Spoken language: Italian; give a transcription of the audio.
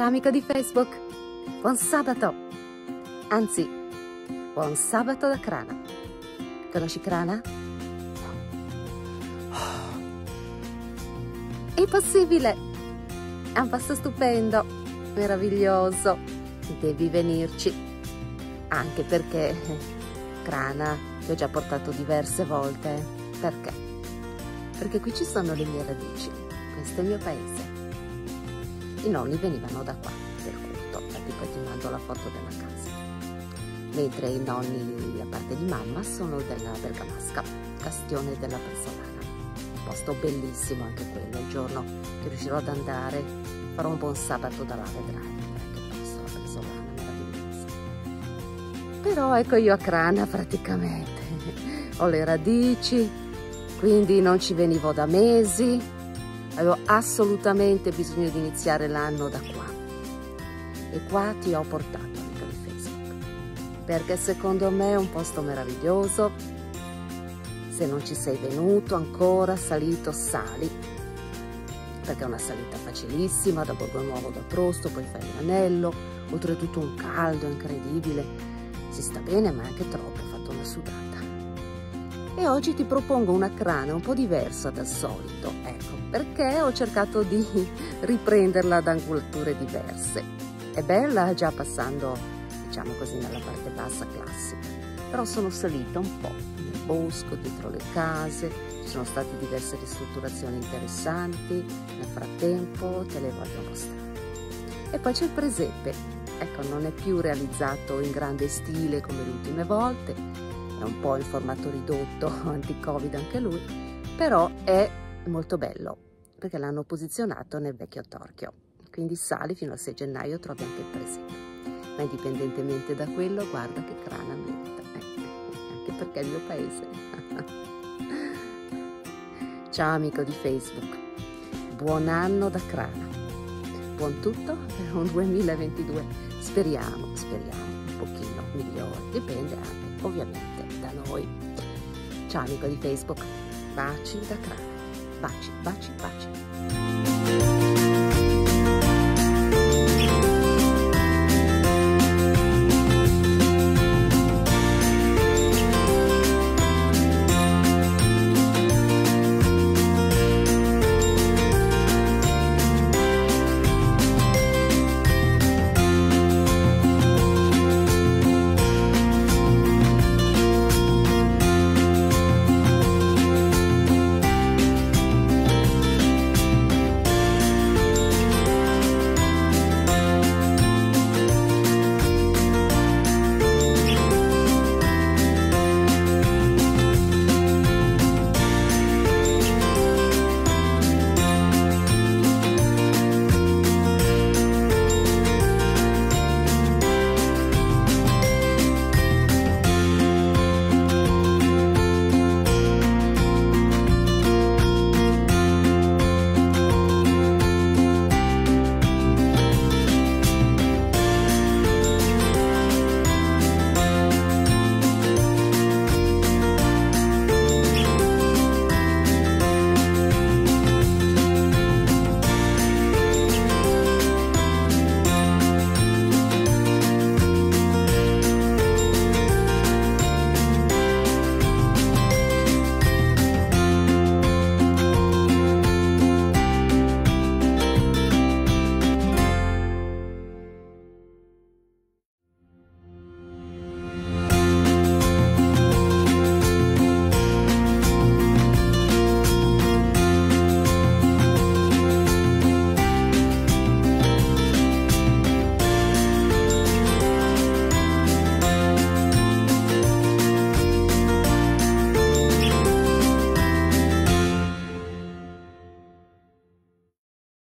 Ciao amico di Facebook, buon sabato! Anzi, buon sabato da Crana. Conosci Crana? È possibile! È un posto stupendo, meraviglioso. Devi venirci. Anche perché Crana ti ho già portato diverse volte. Perché? Perché qui ci sono le mie radici. Questo è il mio paese. I nonni venivano da qua, per culto, poi ti mando la foto della casa. Mentre i nonni, a parte di mamma, sono della Bergamasca, Castione della Persolana. Un posto bellissimo anche quello, il giorno che riuscirò ad andare farò un buon sabato da là, vedrai. Che posto, la Persolana, meravigliosa. Però ecco io a Crana praticamente, ho le radici, quindi non ci venivo da mesi, avevo assolutamente bisogno di iniziare l'anno da qua. E qua ti ho portato, amica di Facebook, perché secondo me è un posto meraviglioso. Se non ci sei venuto ancora, salito, sali, perché è una salita facilissima, da Borgo Nuovo da Trosto, poi fai l'anello, oltretutto un caldo incredibile. Si sta bene, ma anche troppo, ho fatto una sudata. E oggi ti propongo una crana un po' diversa dal solito, ecco, perché ho cercato di riprenderla da angolature diverse. È bella già passando, diciamo così, nella parte bassa classica, però sono salita un po' nel bosco, dietro le case, ci sono state diverse ristrutturazioni interessanti, nel frattempo te le voglio mostrare. E poi c'è il presepe, ecco, non è più realizzato in grande stile come le ultime volte, è un po' in formato ridotto, anti-covid anche lui, però è molto bello perché l'hanno posizionato nel vecchio torchio. Quindi sali fino al 6 gennaio trovi anche il presepe. Ma indipendentemente da quello, guarda che crana merita, eh, anche perché è il mio paese. Ciao amico di Facebook, buon anno da crana. Buon tutto per un 2022. Speriamo, speriamo, un pochino migliore. Dipende anche, ovviamente, da noi. Ciao amico di Facebook, baci da crana. Baci, baci, baci.